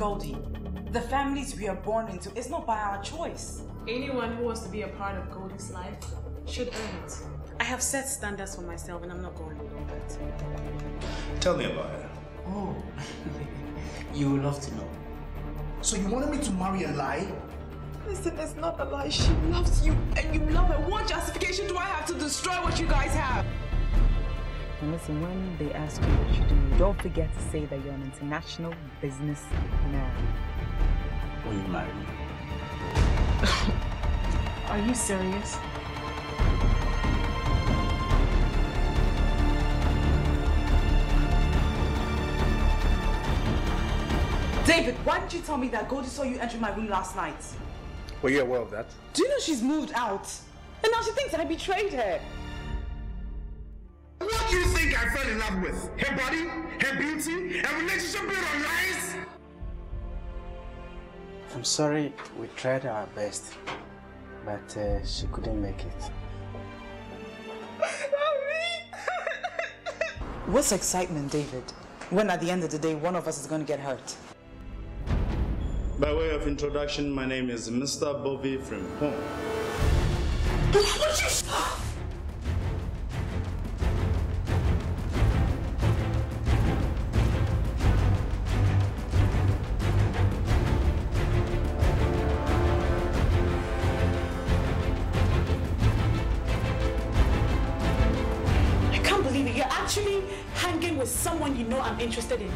Goldie, the families we are born into is not by our choice. Anyone who wants to be a part of Goldie's life should earn it. I have set standards for myself and I'm not going below that. Tell me about it. Oh, you would love to know. So you wanted me to marry a lie? Listen, it's not a lie. She loves you and you love her. What justification do I have to destroy what you guys have? And listen, when they ask you what you do, don't forget to say that you're an international business man. Will you marry me? Are you serious? David, why didn't you tell me that Goldie saw you enter my room last night? Were you aware of that? Do you know she's moved out? And now she thinks I betrayed her. I fell in love with? Her body, her beauty, a relationship built on lies? I'm sorry, we tried our best, but uh, she couldn't make it. What's excitement, David? When at the end of the day, one of us is going to get hurt. By way of introduction, my name is Mr. Bobby Frimpong. You're actually hanging with someone you know I'm interested in.